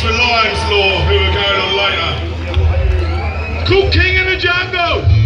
for Lions Law, who are going on later. Called King in the Jungle.